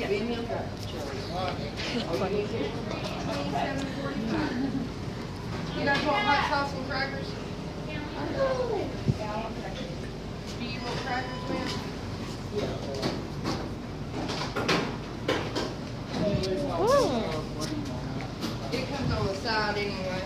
You guys want hot sauce and crackers? Do you want crackers, man? Yeah. It comes on the side anyway.